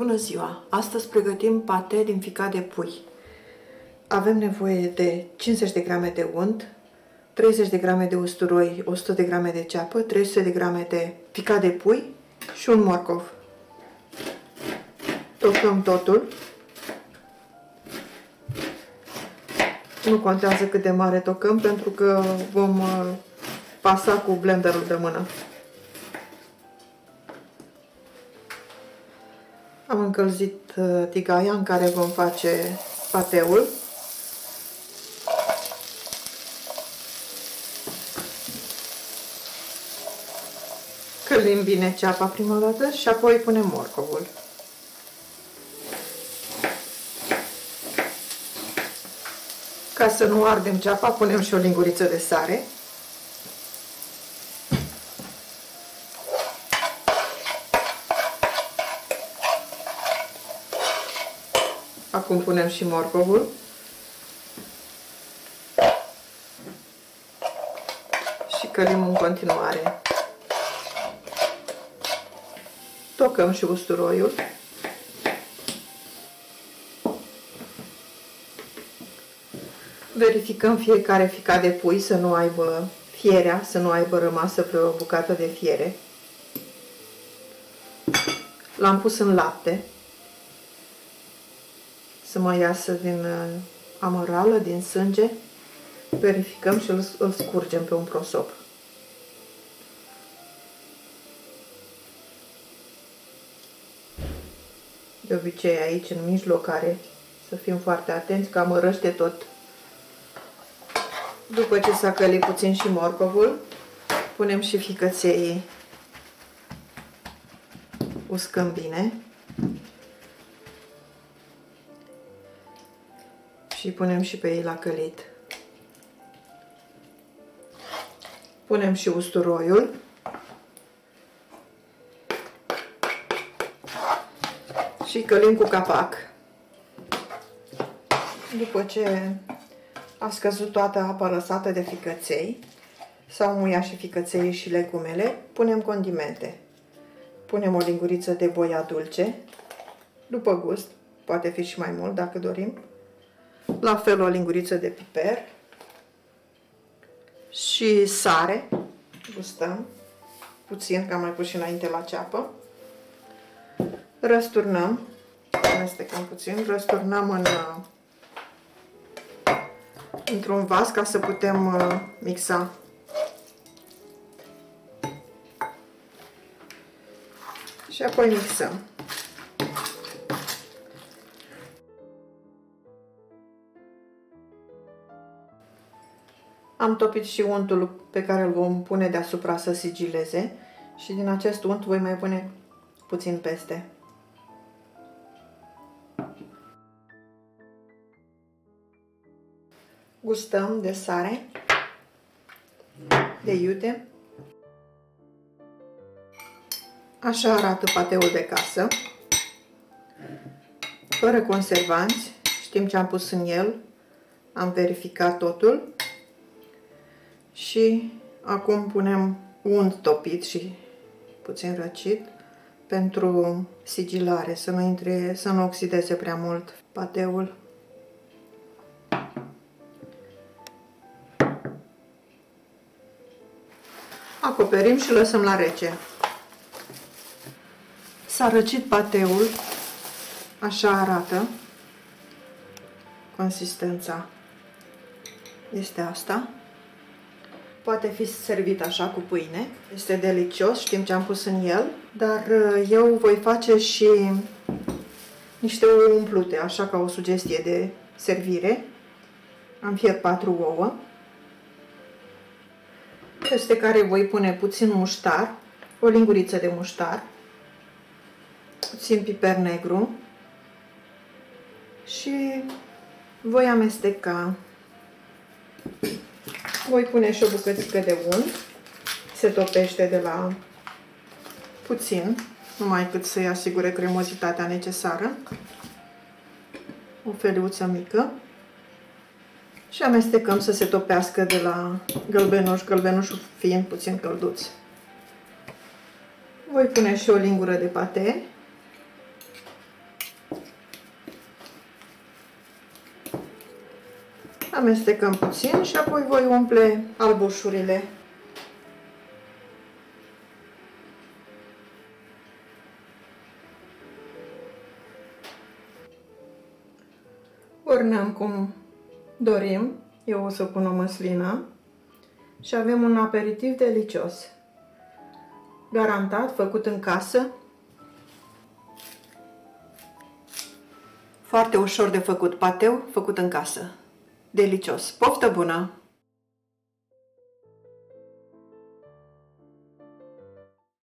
Bună ziua! Astăzi pregătim pate din ficat de pui. Avem nevoie de 50 de grame de unt, 30 de grame de usturoi, 100 de grame de ceapă, 300 de grame de ficat de pui și un morcov. Tocăm totul. Nu contează cât de mare tocăm pentru că vom uh, pasa cu blenderul de mână. Am încălzit uh, tigaia în care vom face pateul. Călim bine ceapa prima dată și apoi punem morcovul. Ca să nu ardem ceapa, punem și o linguriță de sare. Acum punem și morcovul. Și călim în continuare. Tocăm și usturoiul. Verificăm fiecare ficat de pui să nu aibă fierea, să nu aibă rămasă pe o bucată de fiere. L-am pus în lapte să mai iasă din uh, amărală, din sânge. Verificăm și îl, îl scurgem pe un prosop. De obicei aici, în mijloc, are să fim foarte atenți că amărăște tot. După ce s-a călit puțin și morcovul, punem și ficăței uscăm bine. Și punem și pe ei la călit. Punem și usturoiul. Și călim cu capac. După ce a scăzut toată apa lăsată de ficăței, sau muia și ficăței și legumele, punem condimente. Punem o linguriță de boia dulce, după gust, poate fi și mai mult dacă dorim. La fel o linguriță de piper și sare. Gustăm puțin, că am mai pus și înainte la ceapă. Răsturnăm, amestecăm puțin, răsturnăm în, într-un vas ca să putem uh, mixa și apoi mixăm. Am topit și untul pe care îl vom pune deasupra să sigileze și din acest unt voi mai pune puțin peste. Gustăm de sare, de iute. Așa arată pateul de casă, fără conservanți, știm ce am pus în el, am verificat totul și acum punem unt topit și puțin răcit pentru sigilare, să nu intre, să nu oxideze prea mult pateul. Acoperim și lăsăm la rece. S-a răcit pateul, așa arată consistența. Este asta. Poate fi servit așa cu pâine. Este delicios, știm ce am pus în el, dar uh, eu voi face și niște ouă umplute, așa ca o sugestie de servire. Am fiert patru ouă, peste care voi pune puțin muștar, o linguriță de muștar, puțin piper negru și voi amesteca voi pune și o bucățică de unt. Se topește de la puțin, numai cât să-i asigure cremozitatea necesară. O feliuță mică. Și amestecăm să se topească de la gălbenuș, gălbenușul fiind puțin călduț. Voi pune și o lingură de pate. Amestecăm puțin și apoi voi umple albușurile. Ornăm cum dorim. Eu o să pun o măslină și avem un aperitiv delicios. Garantat, făcut în casă. Foarte ușor de făcut pateu, făcut în casă. Delicios. Poftă bună!